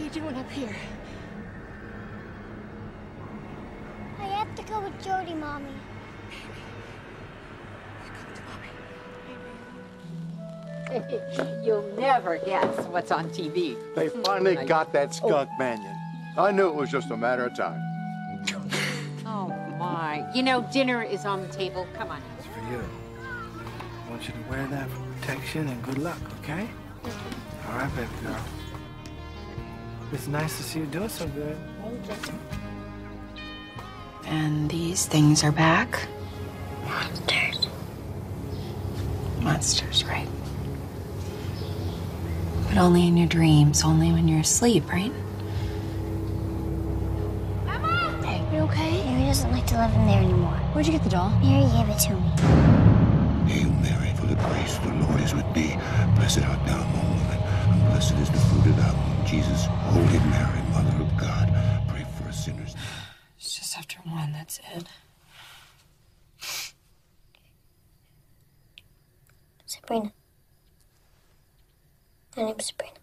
are you doing up here? I have to go with Jody, Mommy. You'll never guess what's on TV. They hmm. finally got that oh. skunk Manion. I knew it was just a matter of time. Oh, my. You know, dinner is on the table. Come on. It's for you. I want you to wear that for protection and good luck, okay? All right, baby girl. It's nice to see you doing so good. And these things are back. Monsters. Monsters, right? But only in your dreams, only when you're asleep, right? Mama! Hey, you okay? Mary doesn't like to live in there anymore. Where'd you get the doll? Mary gave it to me. Hail Mary, full of grace, the Lord is with thee. Blessed art thou among women, and blessed is the fruit of thy womb, Jesus. Holy Mary, Mother of God, pray for us sinners. It's just after one, that's it. Sabrina. My name's Sabrina.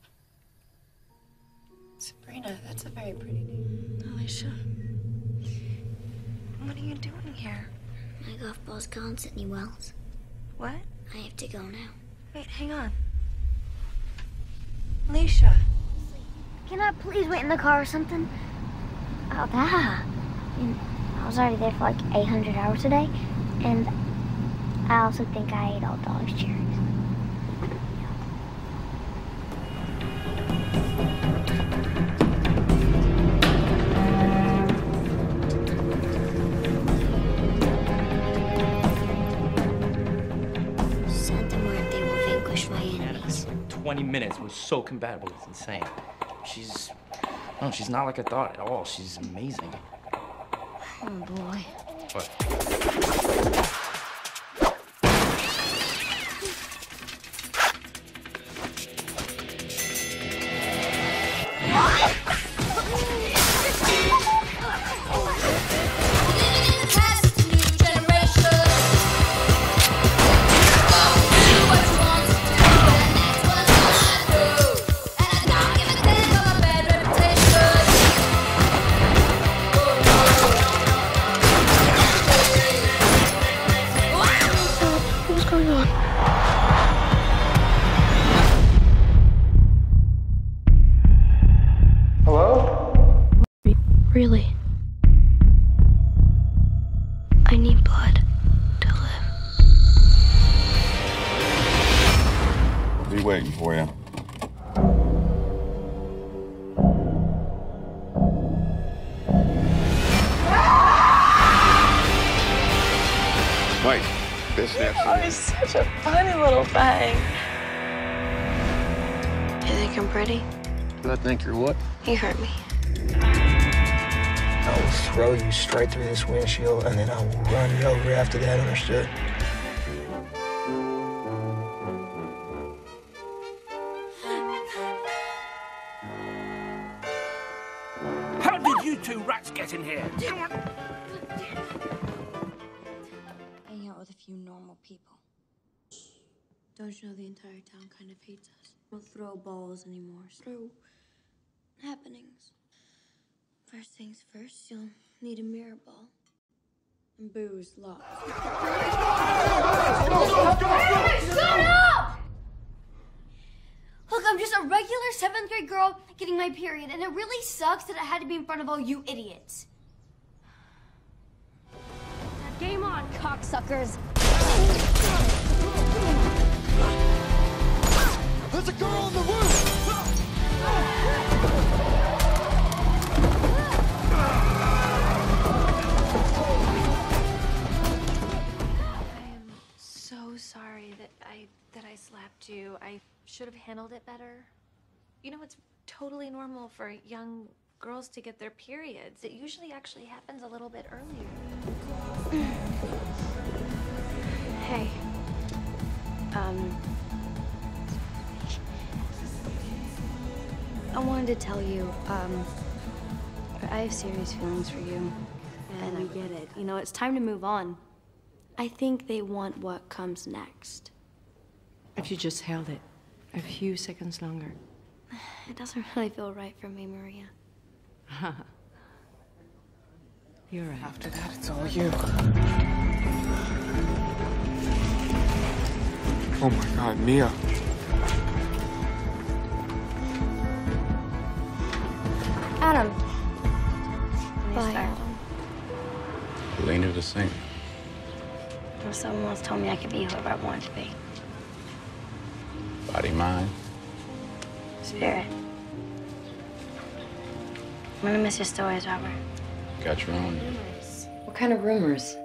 Sabrina, that's a very pretty name. Alicia. What are you doing here? My golf ball's gone, Sydney Wells. What? I have to go now. Wait, hang on. Alicia. Can I please wait in the car or something? Oh, that. And I was already there for like 800 hours a day, and I also think I ate all Dollar's cherries. Santa Muerte will vanquish my enemies. 20 minutes was so compatible. It's insane. She's, no, she's not like I thought at all. She's amazing. Oh boy. What? I need blood to live. Be waiting for you. Mike, this snaps Oh, he's such a funny little thing. You think I'm pretty? Do I think you're what? You hurt me. I will throw you straight through this windshield, and then I will run you over after that, understood? How did you two rats get in here? Hang out with a few normal people. Don't you know the entire town kind of hates us? Don't throw balls anymore. Throw happenings. First things first, you'll need a mirror ball. And booze lots. Look, I'm just a regular seventh grade girl getting my period, and it really sucks that it had to be in front of all you idiots. Game on, cocksuckers. There's a girl on the roof! That I that I slapped you. I should have handled it better. You know, it's totally normal for young girls to get their periods. It usually actually happens a little bit earlier. hey. Um I wanted to tell you, um I have serious feelings for you. And I get it. You know, it's time to move on. I think they want what comes next. If you just held it a few seconds longer. It doesn't really feel right for me, Maria. You're right. After that, it's all you. Oh my god, Mia. Adam. Bye, Adam. Elena the same. Someone once told me I could be whoever I wanted to be. Body, mind. Spirit. I'm gonna miss your stories, Robert. Got your own. What kind of rumors?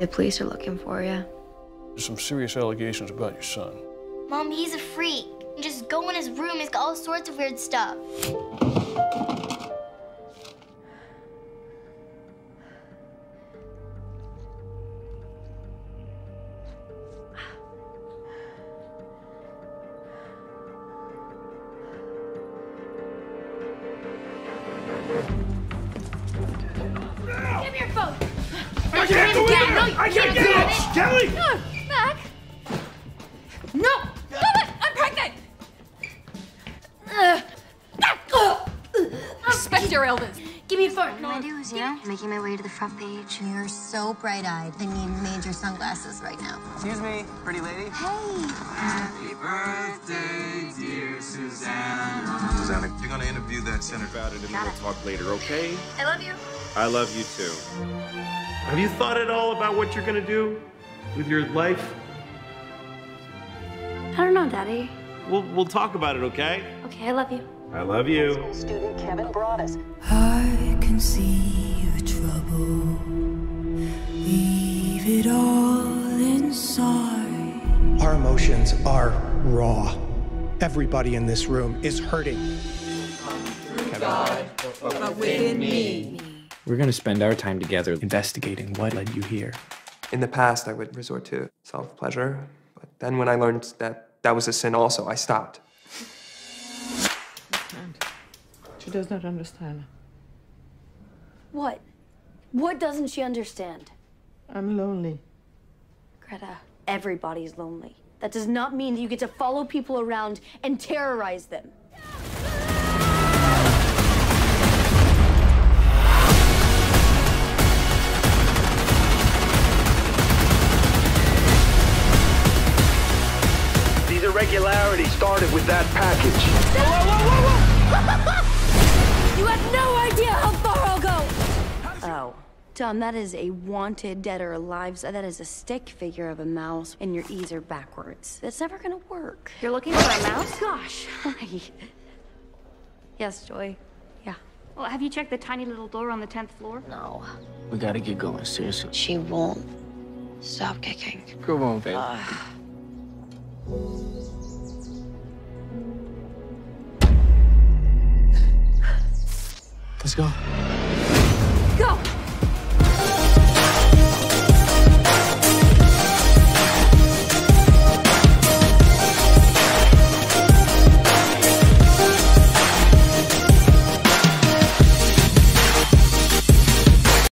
The police are looking for you. There's some serious allegations about your son. Mom, he's a freak. Just go in his room. He's got all sorts of weird stuff. I can't can't get it! it. Kelly! No, Mac. No! Stop it! I'm pregnant! Ugh. Respect your elders. Give me a phone. What I do is, you know, making my way to the front page. You're so bright-eyed. I need major sunglasses right now. Excuse me, pretty lady. Hey. Happy birthday, dear Susanna. Susanna, you're gonna interview that senator about it, and Got we'll it. talk later, okay? I love you. I love you too. Have you thought at all about what you're gonna do with your life? I don't know, Daddy. We'll, we'll talk about it, okay? Okay, I love you. I love you. Student Kevin Broadus. I can see your trouble. Leave it all inside. Our emotions are raw. Everybody in this room is hurting. but within me. We're going to spend our time together investigating what led you here. In the past, I would resort to self pleasure, but then when I learned that that was a sin also, I stopped. She does not understand. What? What doesn't she understand? I'm lonely. Greta, everybody's lonely. That does not mean that you get to follow people around and terrorize them. These irregularities started with that package. You have no idea how far I'll go! Oh. Tom, that is a wanted dead or alive. so That is a stick figure of a mouse, and your E's are backwards. That's never gonna work. You're looking for a mouse? Gosh. Hi. Yes, Joy. Yeah. Well, have you checked the tiny little door on the 10th floor? No. We gotta get going, seriously. She won't stop kicking. Come on, baby. Let's go.